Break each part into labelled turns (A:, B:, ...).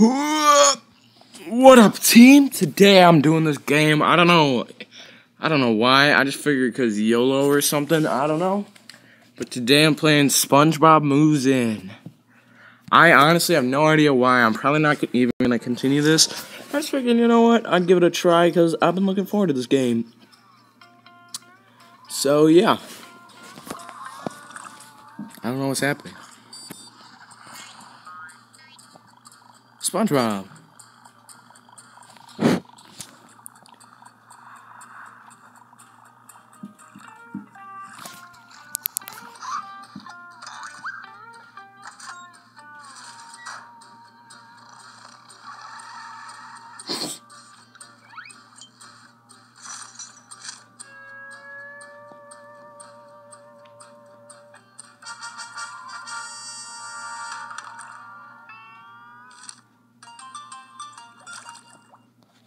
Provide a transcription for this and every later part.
A: What up, team? Today I'm doing this game. I don't know. I don't know why. I just figured because YOLO or something. I don't know. But today I'm playing SpongeBob Moves In. I honestly have no idea why. I'm probably not even going to continue this. I figured, you know what? I'd give it a try because I've been looking forward to this game. So, yeah. I don't know what's happening. SpongeBob.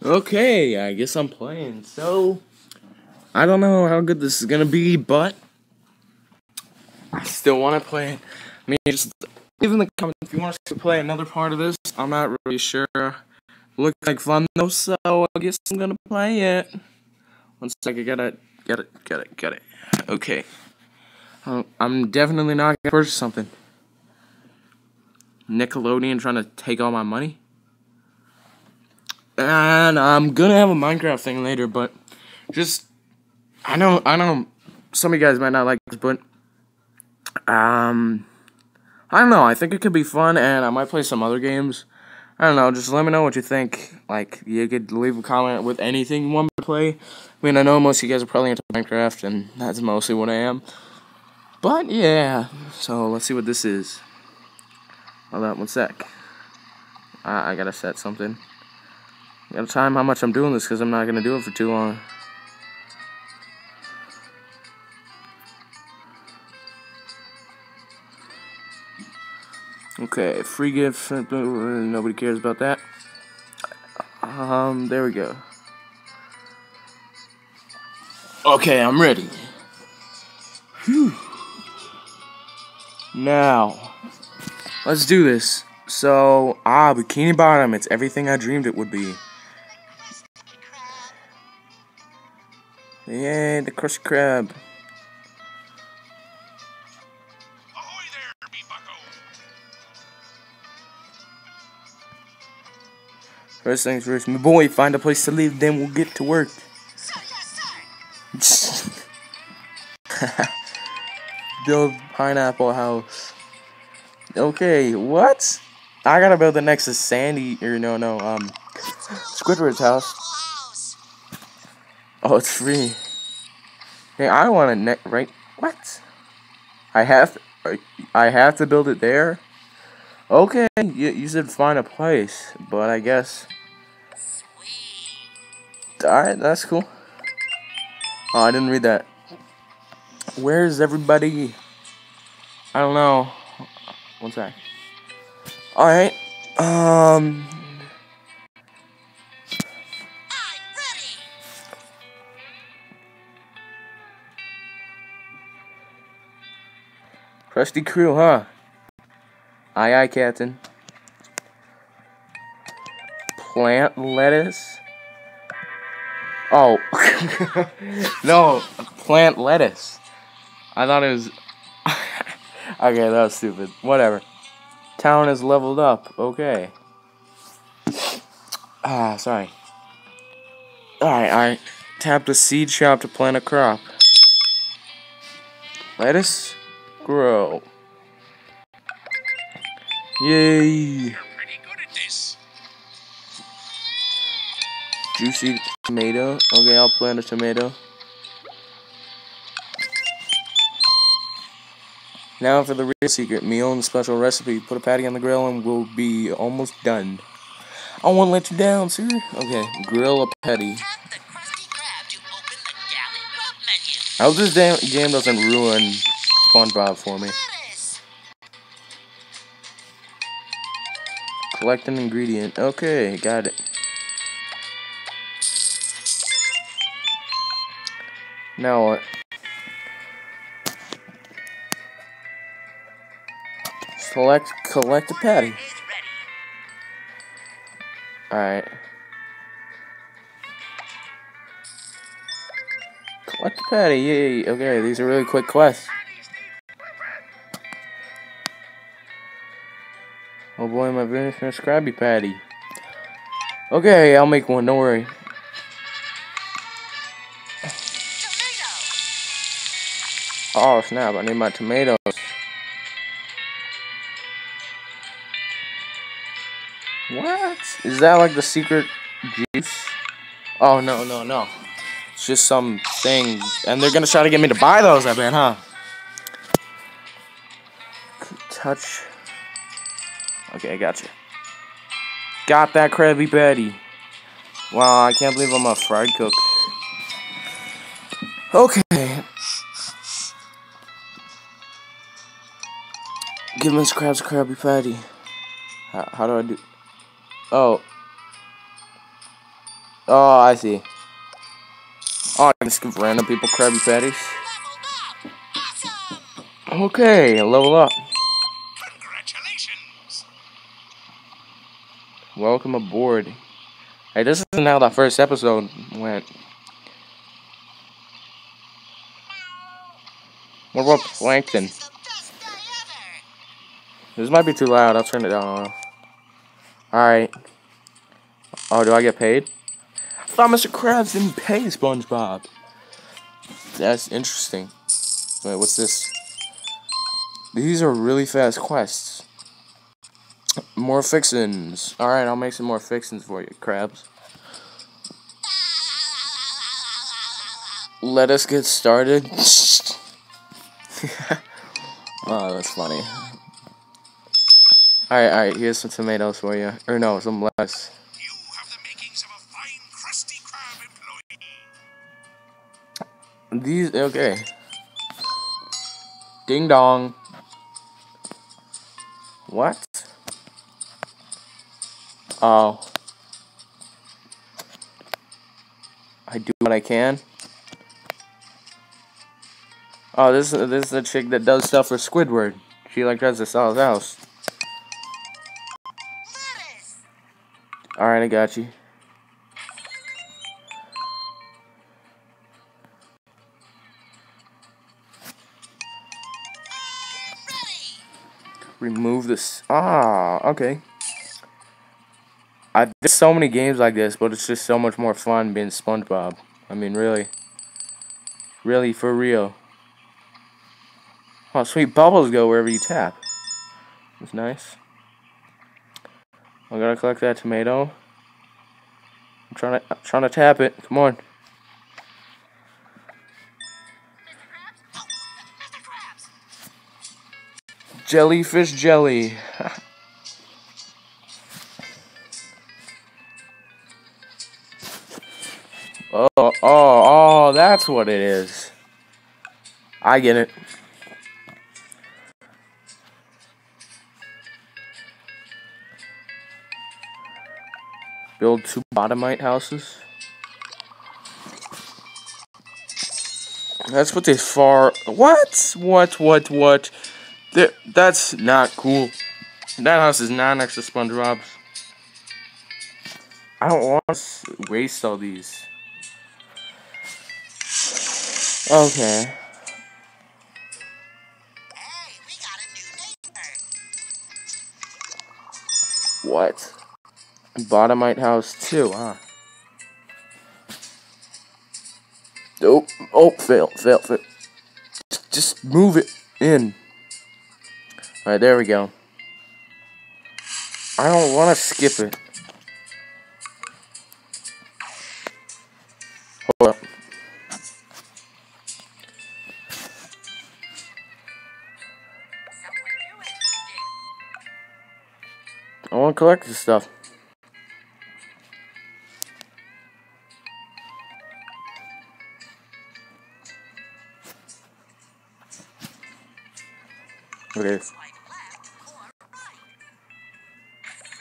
A: Okay, I guess I'm playing. So, I don't know how good this is gonna be, but I still want to play. it. I mean, just leave in the comments if you want us to play another part of this. I'm not really sure. Looks like fun though, so I guess I'm gonna play it. One second, get it, get it, get it, get it. Okay. Uh, I'm definitely not gonna purchase something. Nickelodeon trying to take all my money. And I'm gonna have a Minecraft thing later, but just I know I know some of you guys might not like this, but um I don't know, I think it could be fun and I might play some other games. I don't know, just let me know what you think. Like you could leave a comment with anything you want me to play. I mean I know most of you guys are probably into Minecraft and that's mostly what I am. But yeah, so let's see what this is. Hold on one sec. I, I gotta set something. Gotta time how much I'm doing this because I'm not gonna do it for too long. Okay, free gift. Nobody cares about that. Um, there we go. Okay, I'm ready. Whew. Now, let's do this. So, ah, Bikini Bottom. It's everything I dreamed it would be. Yay, the Krusty Krab.
B: Ahoy there, me bucko!
A: First things first, my boy, find a place to live, then we'll get to work.
B: Sir, yes,
A: build pineapple house. Okay, what? I gotta build the next to Sandy, or no, no, um, Squidward's. House. Oh, it's free. Hey, I want to ne- right? What? I have, I have to build it there. Okay, you you said find a place, but I guess. All right, that's cool. Oh, I didn't read that. Where's everybody? I don't know. One sec. All right. Um. Krusty Crew, huh? Aye, aye, Captain. Plant lettuce? Oh. no, plant lettuce. I thought it was. okay, that was stupid. Whatever. Town is leveled up. Okay. Ah, sorry. Alright, I tapped a seed shop to plant a crop. Lettuce? Grow. Yay!
B: You're pretty good at this.
A: Juicy tomato. Okay, I'll plant a tomato. Now for the real secret meal and special recipe. Put a patty on the grill and we'll be almost done. I won't let you down, sir. Okay, grill a patty.
B: Tap the Krusty Krab to open the Galley Grub menu.
A: I hope this damn game doesn't ruin SpongeBob for me. Collect an ingredient. Okay, got it. Now what? Select collect a patty. Alright. Collect a patty, yay. Okay, these are really quick quests. Oh boy, my Venus and Krabby Patty. Okay, I'll make one, don't worry. Oh snap, I need my tomatoes. What? Is that like the secret juice? Oh no, no, no. It's just some thing. And they're gonna try to get me to buy those, I bet, huh? Touch. Okay, I got you. Got that Krabby Patty. Wow, I can't believe I'm a fried cook. Okay. Give Miss Krabs Krabby Patty. How, how do I do? Oh. Oh, I see. Oh, I can just give random people Krabby Patties. Okay, level up. Welcome aboard. Hey, this isn't how that first episode went. What about Plankton?
B: The ever.
A: This might be too loud. I'll turn it down. Alright. Oh, do I get paid? I thought Mr. Krabs didn't pay SpongeBob. That's interesting. Wait, what's this? These are really fast quests. More fixins. Alright, I'll make some more fixins for you, Krabs. Let us get started. oh, that's funny. Alright, alright, here's some tomatoes for you. Or no, some lettuce.
C: You have the makings of a fine Krusty Krab employee.
A: These, okay. Ding dong. What? Oh. I do what I can. Oh, this this is the chick that does stuff for Squidward. She like tries to sell his house. Alright, I got you. Remove this. Ah, okay. I there's so many games like this, but it's just so much more fun being SpongeBob. I mean, really, really for real. Oh, sweet bubbles go wherever you tap. That's nice. I gotta collect that tomato. I'm trying to I'm trying to tap it. Come on. Jellyfish jelly. that's what it is. I get it. Build two bottomite houses. That's what they far. What? What? What? What? That that's not cool. That house is not next to SpongeBob's. I don't want to waste all these. Okay. What? Bottomite house too, huh? Oh, oh, fail, fail, fail. Just move it in. Alright, there we go. I don't want to skip it. Collect this stuff. Okay.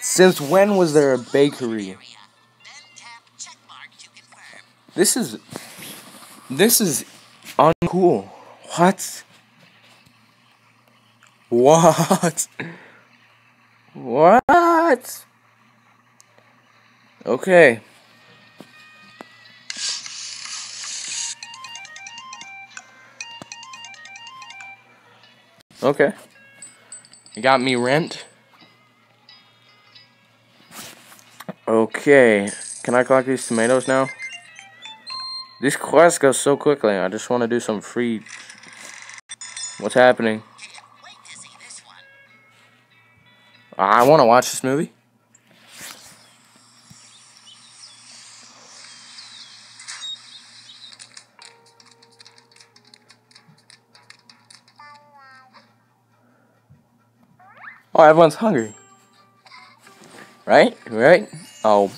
A: Since when was there a bakery? This is this is uncool. What? What? What? Okay. Okay. You got me rent. Okay. Can I collect these tomatoes now? These quests go so quickly. I just want to do some free... What's happening? I want to watch this movie. Oh, everyone's hungry. Right? Right? Oh.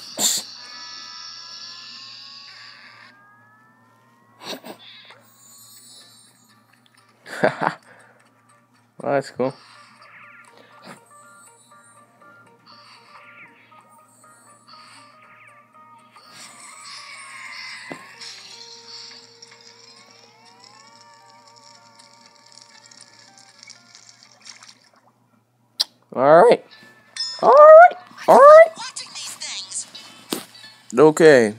A: well, that's cool. Alright. Alright. Alright.
B: Watching these things.
A: Okay.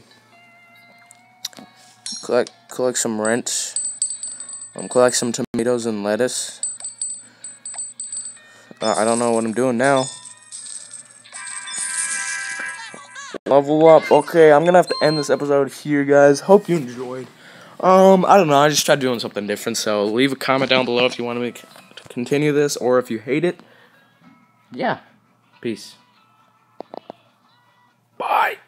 A: Collect collect some rent. Um, collect some tomatoes and lettuce. Uh, I don't know what I'm doing now. Level up. Okay, I'm gonna have to end this episode here, guys. Hope you enjoyed. Um, I don't know. I just tried doing something different. So leave a comment down below if you want me to continue this or if you hate it. Yeah. Peace. Bye.